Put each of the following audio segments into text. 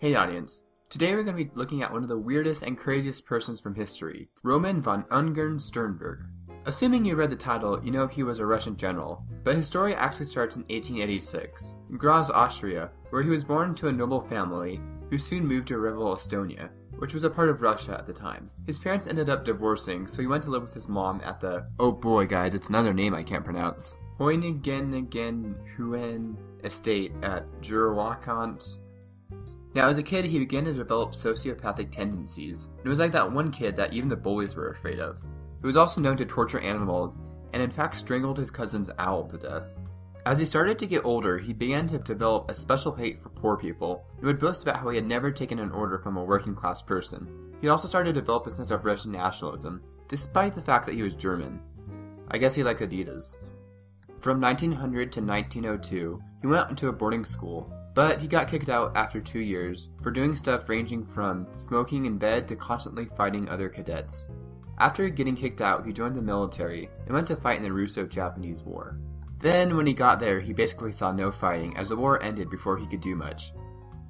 Hey audience, today we're going to be looking at one of the weirdest and craziest persons from history, Roman von Ungern Sternberg. Assuming you read the title, you know he was a Russian general, but his story actually starts in 1886, in Graz, Austria, where he was born to a noble family who soon moved to Revel, Estonia, which was a part of Russia at the time. His parents ended up divorcing, so he went to live with his mom at the oh boy guys, it's another name I can't pronounce. Hoyningen Huen estate at Jurwakant now, as a kid, he began to develop sociopathic tendencies. It was like that one kid that even the bullies were afraid of. He was also known to torture animals, and in fact strangled his cousin's owl to death. As he started to get older, he began to develop a special hate for poor people, and would boast about how he had never taken an order from a working class person. He also started to develop a sense of Russian nationalism, despite the fact that he was German. I guess he liked Adidas. From 1900 to 1902, he went into a boarding school, but he got kicked out after two years for doing stuff ranging from smoking in bed to constantly fighting other cadets. After getting kicked out, he joined the military and went to fight in the Russo Japanese War. Then, when he got there, he basically saw no fighting as the war ended before he could do much.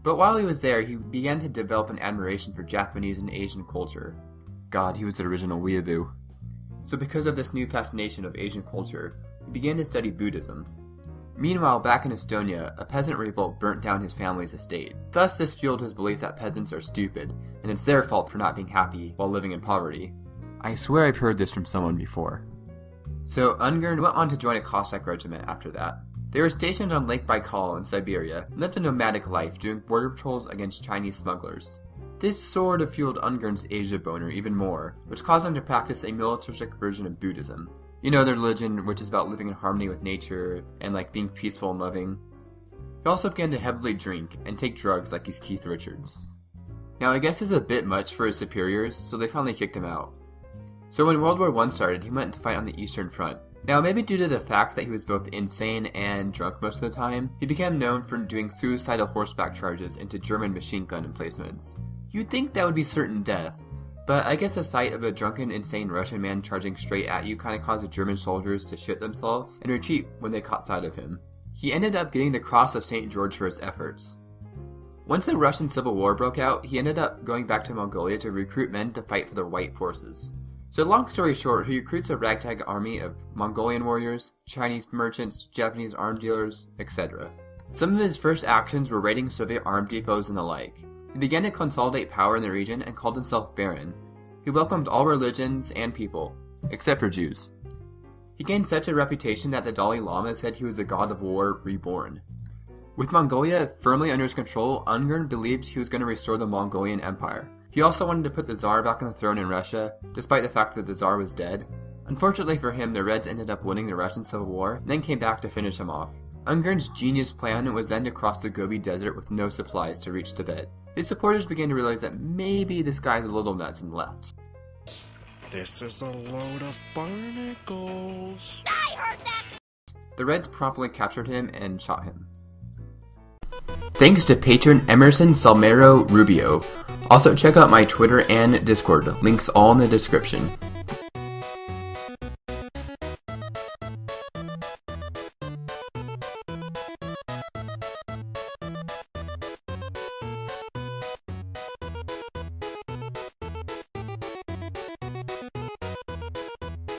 But while he was there, he began to develop an admiration for Japanese and Asian culture. God, he was the original weeaboo. So, because of this new fascination of Asian culture, he began to study Buddhism, Meanwhile, back in Estonia, a peasant revolt burnt down his family's estate. Thus, this fueled his belief that peasants are stupid, and it's their fault for not being happy while living in poverty. I swear I've heard this from someone before. So, Ungern went on to join a Cossack regiment after that. They were stationed on Lake Baikal in Siberia and lived a nomadic life doing border patrols against Chinese smugglers. This sort of fueled Ungern's Asia boner even more, which caused him to practice a militaristic version of Buddhism you know, their religion, which is about living in harmony with nature and like being peaceful and loving. He also began to heavily drink and take drugs like he's Keith Richards. Now, I guess is a bit much for his superiors, so they finally kicked him out. So when World War I started, he went to fight on the Eastern Front. Now, maybe due to the fact that he was both insane and drunk most of the time, he became known for doing suicidal horseback charges into German machine gun emplacements. You'd think that would be certain death, but I guess the sight of a drunken, insane Russian man charging straight at you kind of caused the German soldiers to shit themselves and retreat when they caught sight of him. He ended up getting the Cross of St. George for his efforts. Once the Russian Civil War broke out, he ended up going back to Mongolia to recruit men to fight for the White Forces. So, long story short, he recruits a ragtag army of Mongolian warriors, Chinese merchants, Japanese arm dealers, etc. Some of his first actions were raiding Soviet arms depots and the like. He began to consolidate power in the region and called himself Baron. He welcomed all religions and people, except for Jews. He gained such a reputation that the Dalai Lama said he was the god of war reborn. With Mongolia firmly under his control, Ungern believed he was going to restore the Mongolian Empire. He also wanted to put the Tsar back on the throne in Russia, despite the fact that the Tsar was dead. Unfortunately for him, the Reds ended up winning the Russian Civil War, and then came back to finish him off. Ungern's genius plan was then to cross the Gobi Desert with no supplies to reach Tibet. His supporters began to realize that maybe this guy's a little nuts and left. This is a load of barnacles. I heard that! The Reds promptly captured him and shot him. Thanks to patron Emerson Salmero Rubio. Also check out my Twitter and Discord, links all in the description.